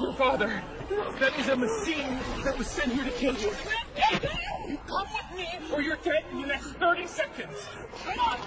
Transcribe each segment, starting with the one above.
Your father, that is a machine that was sent here to kill you. You come with me or you're dead in the next 30 seconds. Come on.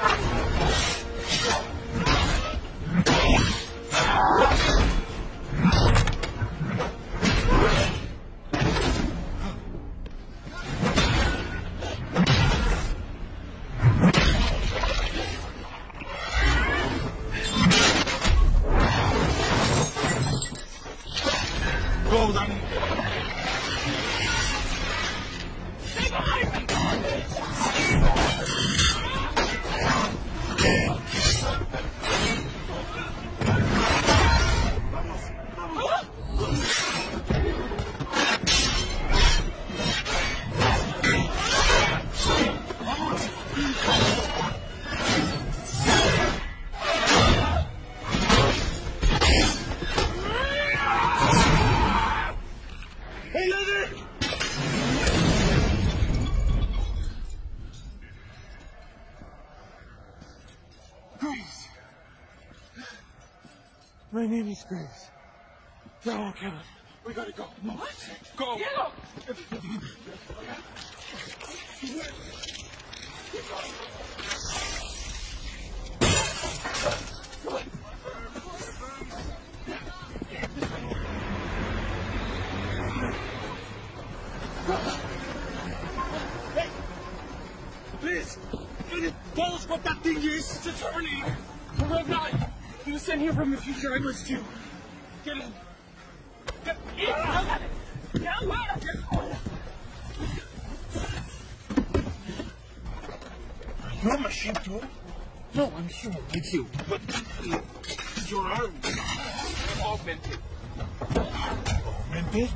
よし! My name is Grace. No, Kevin. We gotta go. What? Go. Get Please, can you tell us what that thing is? It's a. The Rev-9. He was sent here from the future. I must too. Get in. Get in. Get in. Get in. You're a machine too? No, I'm human like you. But your arm augmented. Augmented?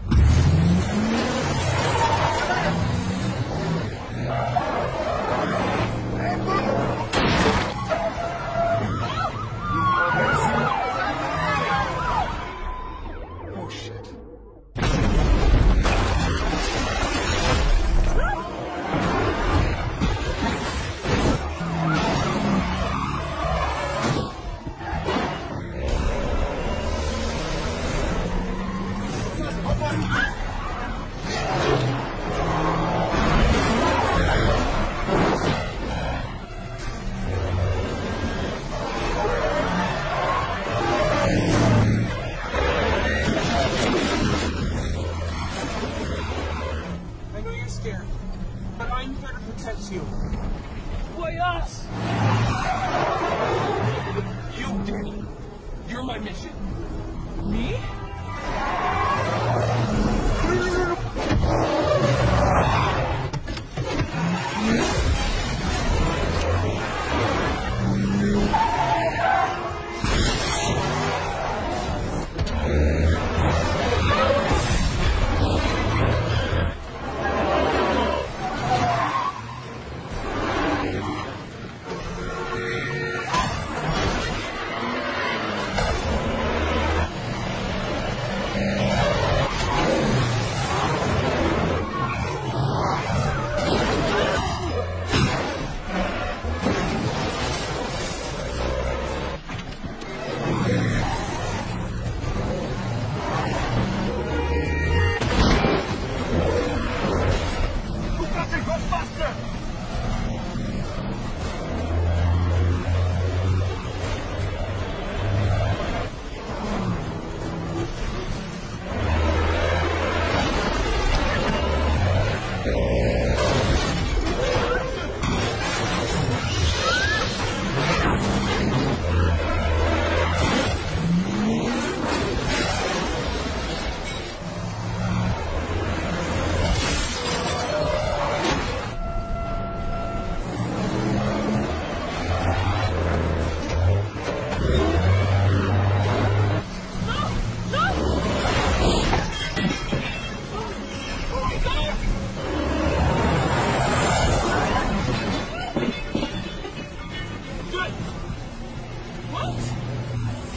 You. Us?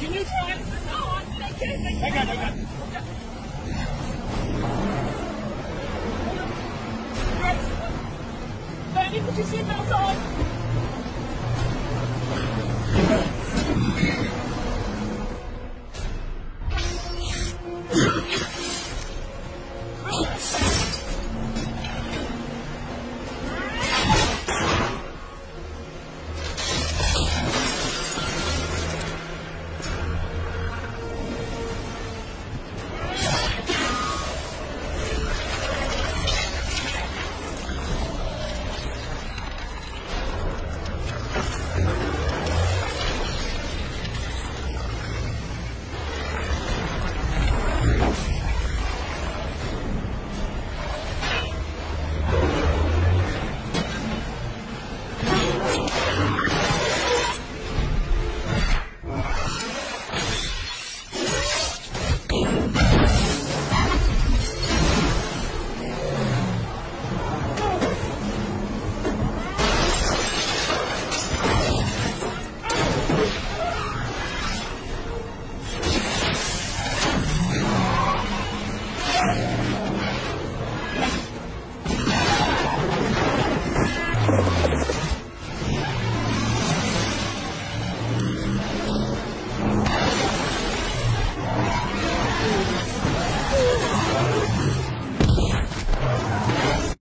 Can you drive? No, I can't. I got it, I got it. Guys, put your seatbelt on.